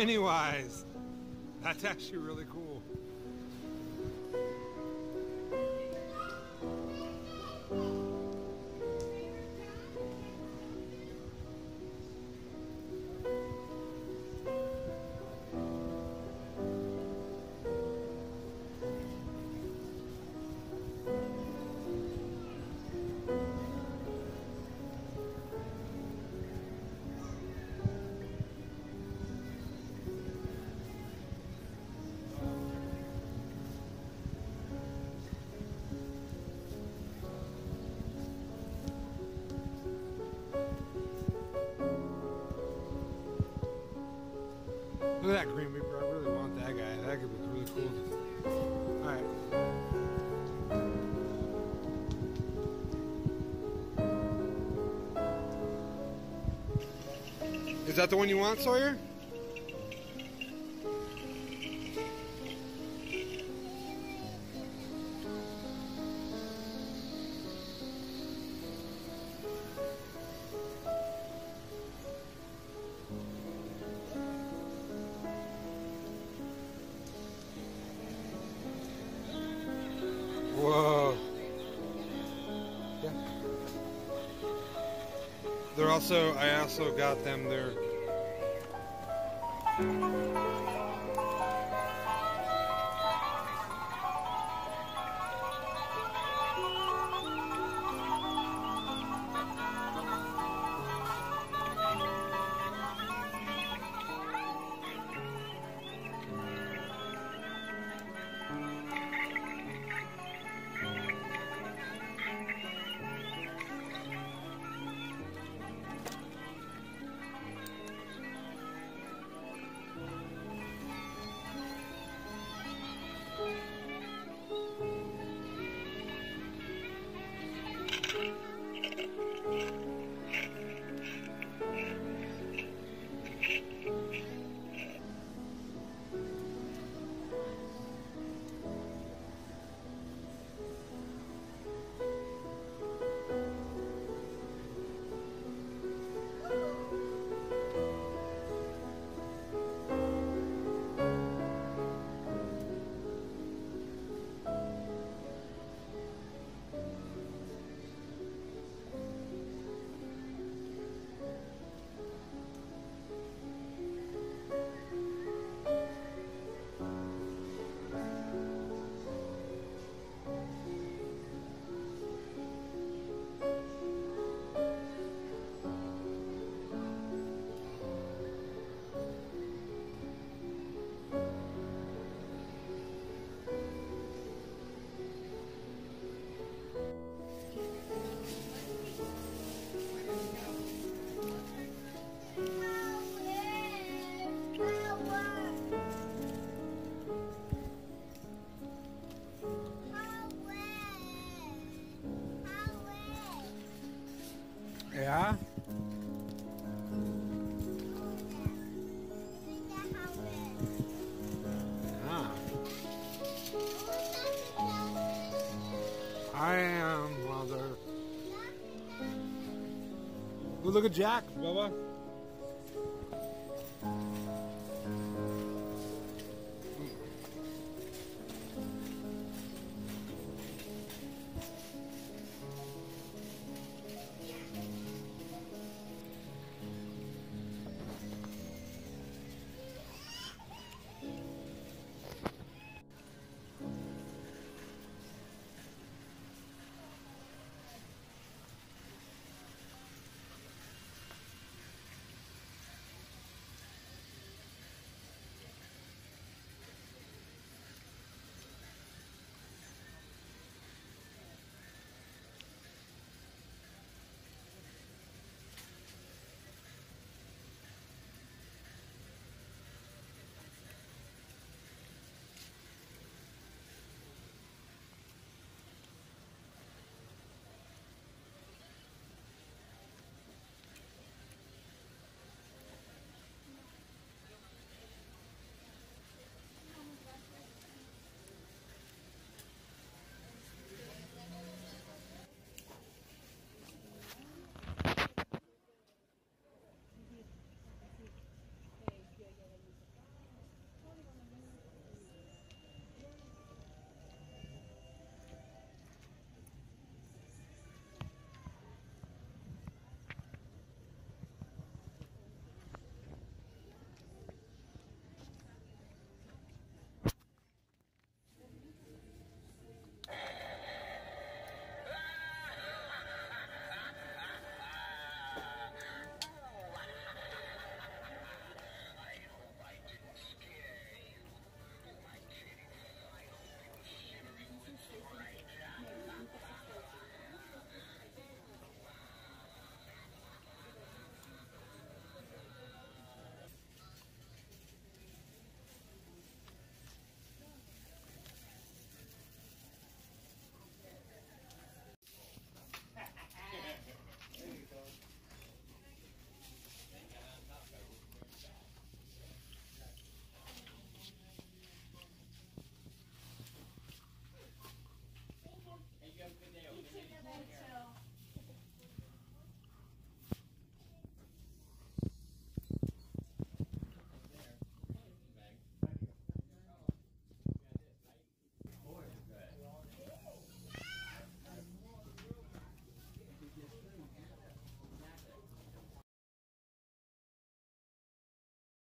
Pennywise. That's actually really cool. That Green Reaper. I really want that guy. That could be really cool. Alright. Is that the one you want, Sawyer? Whoa. Yeah. They're also, I also got them there. I am. Well, look at Jack, Bubba.